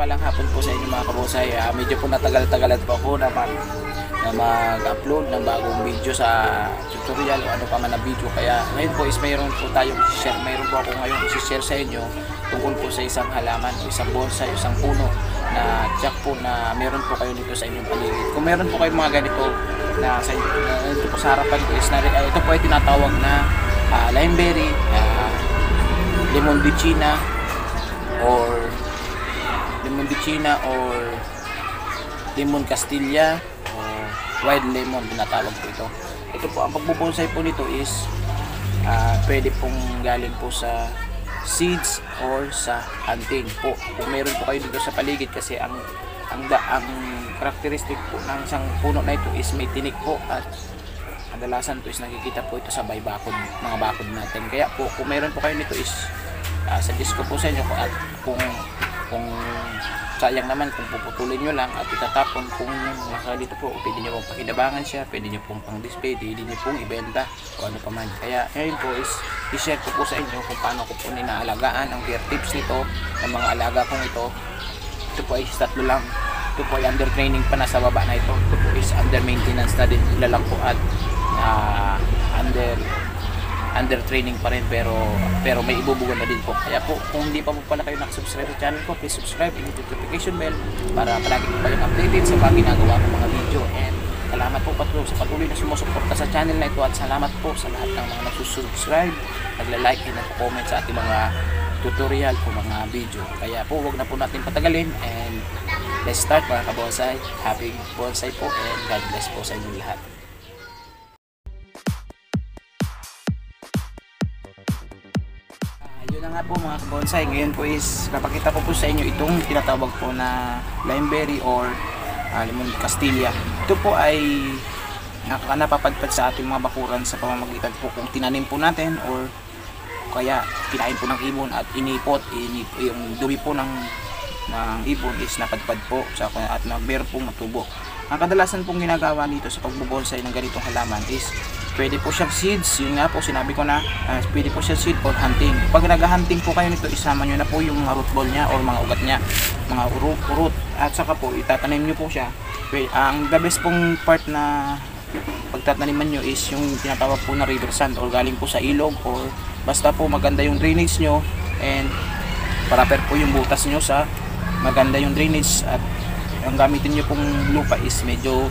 Mapagpalang hapon po sa inyo mga kabonsay. Ah, medyo po natagal-tagalan po ako na mag na mag-upload ng bagong video sa tutorial o ano pa man na video. Kaya ngayon po is mayroon po tayong share. Mayroon po ako ngayon i-share sa inyo tungkol po sa isang halaman isang bonsai, isang puno na jack po na meron po kayo dito sa inyong paligid. Kung meron po kayong mga ganito na sa na, ito po sa harapan ko is na, ah, ito po ay tinatawag na ah, limeberry, ah, lemon vicina or lemon vicina or lemon castilla o wild lemon tinatawag po ito. Ito po ang pagbubonsay po nito is ah, pwede pong galing po sa seeds or sa hunting po. Kung meron po kayo dito sa paligid kasi ang ang, da, ang characteristic po ng isang puno na ito is may tinik po at kadalasan po is nakikita po ito sa bay bakod, mga bakod natin. Kaya po kung meron po kayo nito is uh, suggest ko po sa inyo kung, at kung kung sayang naman kung puputulin nyo lang at itatapon kung naka dito po pwede nyo pong pakidabangan siya pwede nyo pong pang display pwede nyo pong ibenta o ano pa man. Kaya ngayon po is i-share ko po sa inyo kung paano ko po ninaalagaan ang care tips nito ng mga alaga kong ito. Ito po ay tatlo lang. Ito po ay under training pa nasa baba na ito. Ito po is under maintenance na din sila lang po at ah, under under training pa rin pero pero may ibubugan na din po. Kaya po kung hindi pa po pala kayo nakasubscribe sa channel ko please subscribe and notification bell para palagi po kayong updated sa mga ginagawa ko mga video. And salamat po patuloy sa patuloy na sumusuporta sa channel na ito. At salamat po sa lahat ng mga nagsusubscribe nagla-like and nagko-comment sa ating mga tutorial po mga video. Kaya po wag na po natin patagalin. And let's start mga kabonsai. Happy bonsai po and God bless po sa inyo lahat nga po mga bonsai ngayon po is kapakita ko po sa inyo itong tinatawag po na limeberry or uh, lemon castilla. Ito po ay napapadpad sa ating mga bakuran sa pamamagitan po kung tinanim po natin or kaya kinain po ng ibon at inipot. Inip, yung dumi po ng ng ibon is napadpad po sa at meron pong matubo ang kadalasan pong ginagawa dito sa pagbubonsai ng ganitong halaman is pwede po siyang seeds. Yun nga po sinabi ko na ah, pwede po siya seed or hunting. Pag nag-hunting po kayo nito isama nyo na po yung mga root ball niya or mga ugat niya mga urut at saka po itatanim nyo po siya. Pwe- ang the best pong part na pagtataniman nyo is yung tinatawag po na river sand or galing po sa ilog or basta po maganda yung drainage nyo and proper po yung butas nyo sa maganda yung drainage at ang gamitin nyo pong lupa is medyo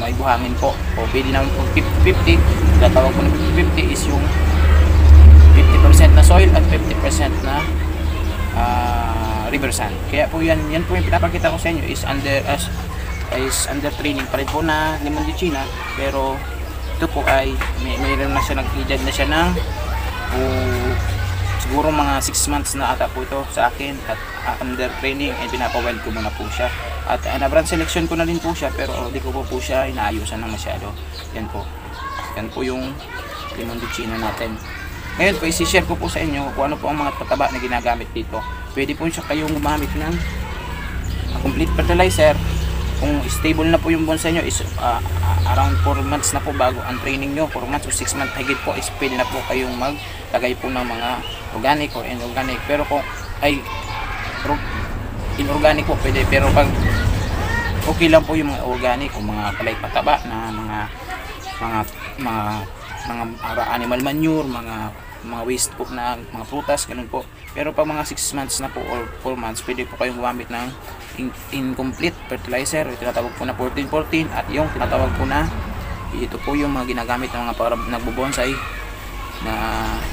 may buhangin po. O pwede naman po 50-50 tinatawag po na 50-50 is yung 50% na soil at 50% na ah, river sand. Kaya po yan yan po yung pinapakita ko sa inyo is under as is under training pa rin po na limon de China. Pero ito po ay may mayroon na siya nag-edad na siya ng oh, siguro mga 6 months na ata po ito sa akin at ah, under training and pinapaweld ko muna po siya. At uh, na-brand selection ko na din po siya pero hindi ko po po siya inaayusan ng masyado. Yan po. Yan po yung limon de China natin. Ngayon po isi-share ko po sa inyo kung ano po ang mga pataba na ginagamit dito. Pwede po siya kayong gumamit ng complete fertilizer kung stable na po yung bonsai nyo is uh, around 4 months na po bago ang training nyo. 4 months o 6 months higit po is pwede na po kayong maglagay po ng mga organic or inorganic. Pero kung ay inorganic po pwede. Pero pag okay lang po yung mga organic o mga palay pataba na mga mga mga mga animal manure mga mga waste po na mga prutas ganun po. Pero pag mga 6 months na po or 4 months pwede po kayong gumamit ng in- incomplete fertilizer. Yung tinatawag po na 14-14 at yung tinatawag po na ito po yung mga ginagamit ng mga para nagbubonsai na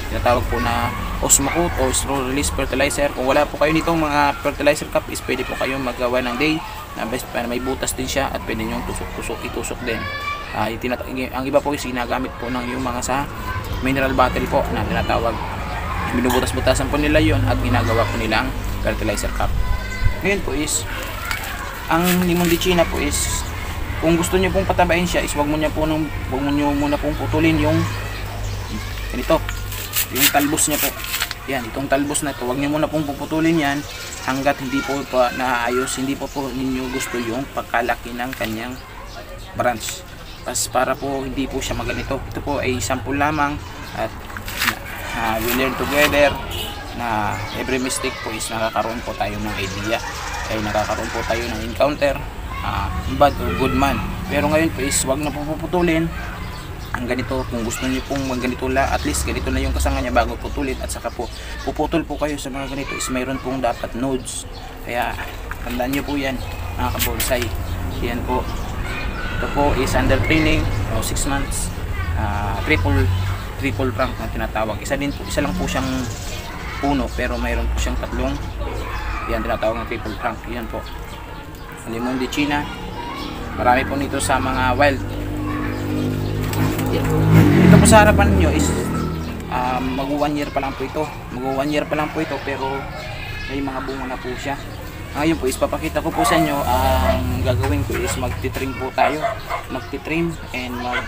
tinatawag po na Osmocote o straw release fertilizer. Kung wala po kayo nitong mga fertilizer cup is pwede po kayong magawa ng day na best para may butas din siya at pwede nyo tusok-tusok itusok din Tinata- ang iba po is ginagamit po ng yung mga sa mineral bottle po na tinatawag. Binubutas-butasan po nila yon at ginagawa po nilang fertilizer cup ngayon po is ang limon de China po is kung gusto niyo pong patabain siya is wag mo niya po nung wag mo niyo muna pong putulin yung ganito yung talbos niya po. Yan itong talbos na ito wag niyo muna pong puputulin yan hanggat hindi po pa naayos hindi po po ninyo gusto yung pagkalaki ng kanyang branch Pas para po hindi po siya maganito. Ito po ay sample lamang at uh, we learn together na every mistake po is nakakaroon po tayo ng idea. Ay nakakaroon po tayo ng encounter ah, bad or good man. Pero ngayon po is wag na po puputulin ang ganito. Kung gusto niyo pong ganito la at least ganito na yung kasanga niya bago putulin. At saka po puputol po kayo sa mga ganito is mayroon pong dapat nodes. Kaya tandaan niyo po yan mga kabonsai yan po ito po is under training o 6 months. Ah, triple triple prank na tinatawag. Isa din po isa lang po siyang puno pero mayroon po siyang tatlong. Yan tinatawag ng triple prank yan po. Limon de China. Marami po nito sa mga wild. Ito po sa harapan niyo is um, mag one year pa lang po ito. Mag one year pa lang po ito pero may mga bunga na po siya ngayon po is papakita ko po sa inyo. Ang gagawin ko is magtitrim po tayo. Magtitrim and mag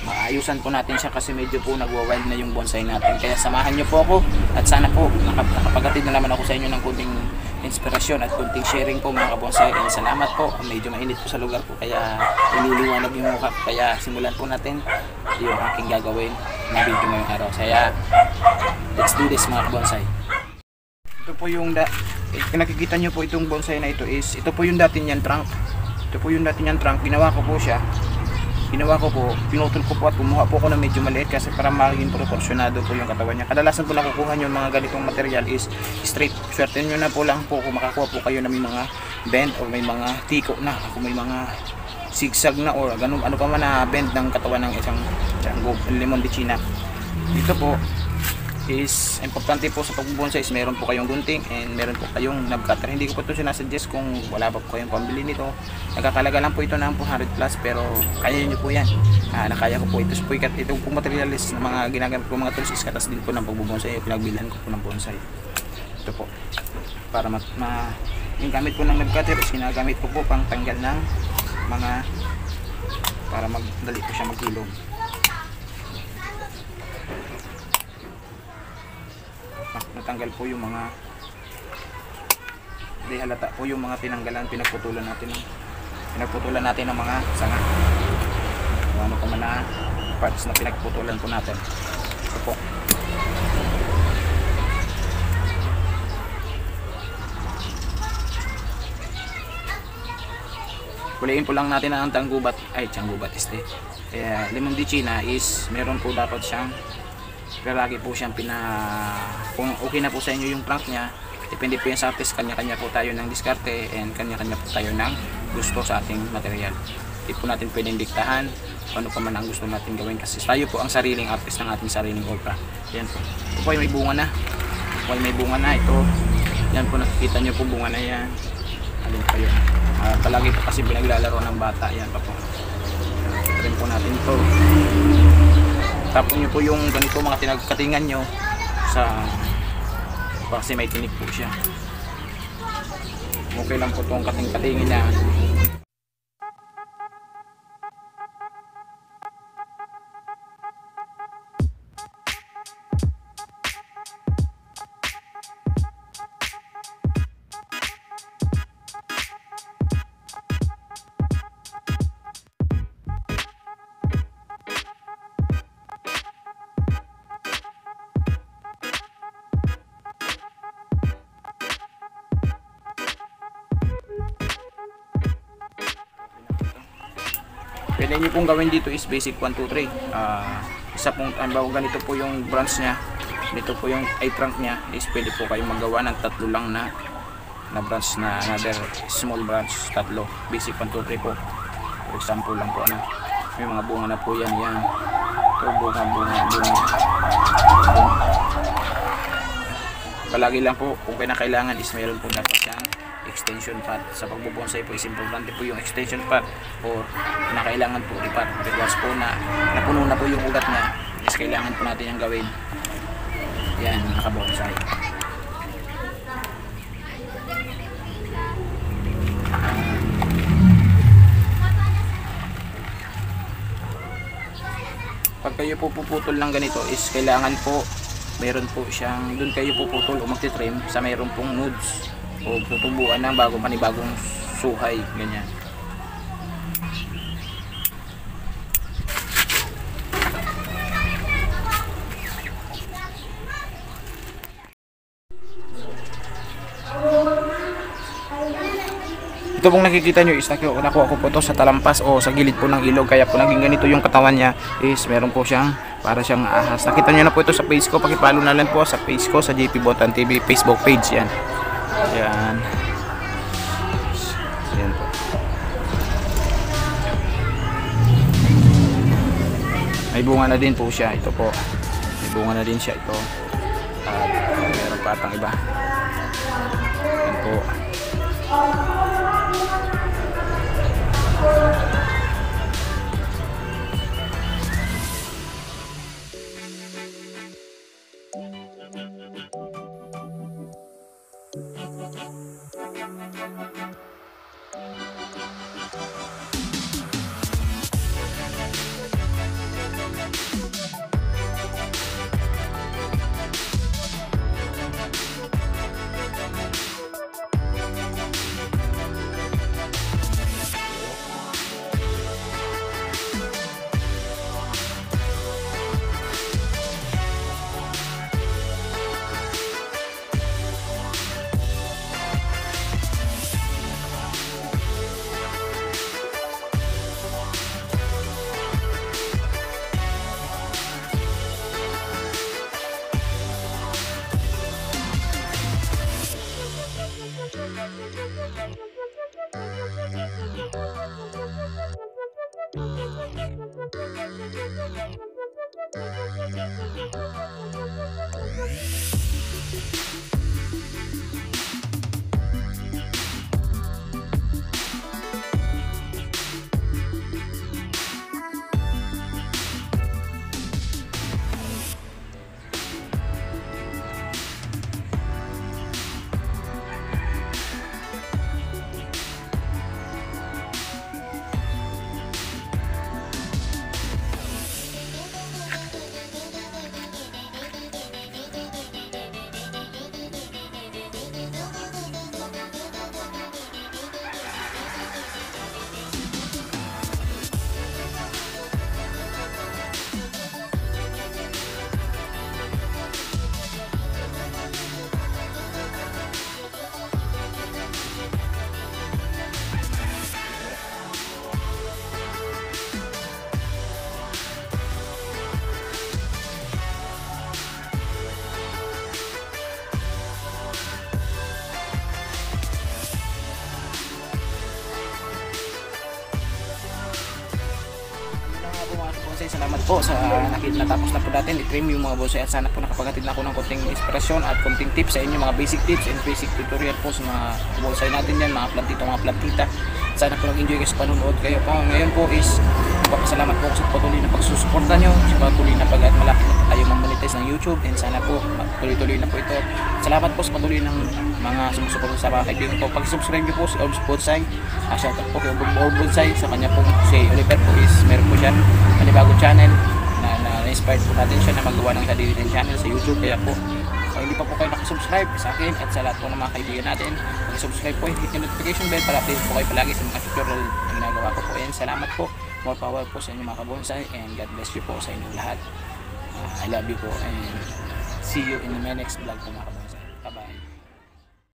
maayusan po natin siya kasi medyo po nagwa-wild na yung bonsai natin. Kaya samahan niyo po ako at sana po nakap nakapagatid na naman ako sa inyo ng kunting inspirasyon at kunting sharing po mga kabonsai and salamat po. Medyo mainit po sa lugar ko kaya iniliwanag yung mukha kaya simulan po natin yung aking gagawin na video ngayong araw. Kaya let's do this mga kabonsai ito po yung da nakikita nyo po itong bonsai na ito is ito po yung dati niyan trunk ito po yung dati niyan trunk ginawa ko po siya ginawa ko po, pinutol ko po at kumuha po ako ng medyo maliit kasi para maging proporsyonado po yung katawan niya. Kadalasan po nakukuha nyo mga ganitong material is straight. Swerte nyo na po lang po kung makakuha po kayo na may mga bend or may mga tiko na. Kung may mga sigsag na or ganun, ano pa man na bend ng katawan ng isang, isang limon de China. Dito po is importante po sa pagbubonsai is meron po kayong gunting and meron po kayong knob cutter. Hindi ko po ito sinasuggest kung wala pa po kayong pambili nito. Nagkakalaga lang po ito ng 400 plus pero kaya nyo po yan. Ah, nakaya ko po ito. Po, ito po materialis na mga ginagamit ko mga tools is katas din po ng pagbubonsai. Pinagbilhan ko po ng bonsai. Ito po. Para ma, ma yung gamit po ng knob cutter is ginagamit ko po pang tanggal ng mga para magdali po siya magilong. Natanggal po yung mga di halata po yung mga tinanggalan pinagputulan natin pinagputulan natin ng mga sanga. Kung ano pa man parts na pinagputulan po natin. Ito po. Kuliin po lang natin ang tanggubat. Ay tanggubat este. Kaya limang di China is meron po dapat siyang pero lagi po siyang pina kung okay na po sa inyo yung prank niya depende po yan sa artist. Kanya-kanya po tayo ng diskarte and kanya-kanya po tayo ng gusto sa ating material. Hindi po natin pwedeng diktahan ano pa man ang gusto natin gawin kasi tayo po ang sariling artist ng ating sariling opera. Yan po. Ito po ay may bunga na. Ito may bunga na. Ito yan po nakikita nyo po bunga na yan. Alin pa yun uh, palagi po kasi pinaglalaro ng bata. Yan pa po. Rin po natin ito tapon nyo po yung ganito mga tinagkatingan nyo sa kasi may tinik po siya. Okay lang po itong kating-katingin na pwede nyo pong gawin dito is basic 1, 2, 3 uh, isa pong, ano ganito po yung branch nya dito po yung eye trunk nya is pwede po kayo magawa ng tatlo lang na na branch na another small branch tatlo. Basic 1, 2, 3 po. For example lang po ano. May mga bunga na po yan yan. Ito bunga bunga bunga. Palagi lang po kung kailangan is mayroon po dapat siyang extension pad. Sa pagbubonsai po is importante po yung extension pad or kinakailangan po ipat because po na napuno na po yung ugat niya is kailangan po natin yung gawin. Yan mga kabonsai pag kayo po puputol ng ganito is kailangan po meron po siyang doon kayo puputol o magtitrim sa mayroon pong nodes o tutubuan ng bago panibagong suhay ganyan Ito pong nakikita nyo is nakuha ko po to sa talampas o sa gilid po ng ilog kaya po naging ganito yung katawan niya is meron po siyang para siyang ahas. Nakita nyo na po ito sa page ko. Pakipalo na lang po sa page ko sa JP Botan TV Facebook page yan. Yan. Yan po. May bunga na din po siya. Ito po. May bunga na din siya ito. At meron pa atang iba. Yan po. Yun na bonsai, salamat po sa nakita natapos na po natin. I-trim yung mga bonsai at sana po nakapagatid na ako ng konting inspirasyon at konting tips sa inyo mga basic tips and basic tutorial po sa mga bonsai natin yan mga plantito mga plantita. Sana po nag-enjoy kayo sa panunood kayo po ngayon po is salamat po sa patuloy na pagsusuporta nyo sa patuloy na pag at malapit na tayo mag-monetize ng YouTube and sana po tuloy-tuloy na po ito. Salamat po sa patuloy ng mga sumusuporta sa mga kaibigan ko. Pag-subscribe nyo po si Orbs Bonsai uh, shout out po kay Orbs Bonsai sa kanya po si Oliver po is meron po siya panibagong channel na, na na-inspired po natin siya na magawa ng sarili ng channel sa YouTube. Kaya po kung hindi pa po kayo nakasubscribe sa akin at sa lahat po ng mga kaibigan natin mag-subscribe po. Hit yung notification bell para update po kayo palagi sa mga tutorial na ginagawa ko po. And salamat po. More power po sa inyo mga kabonsai. And God bless you po sa inyong lahat I love you po and see you in my next vlog po mga kabonsai bye bye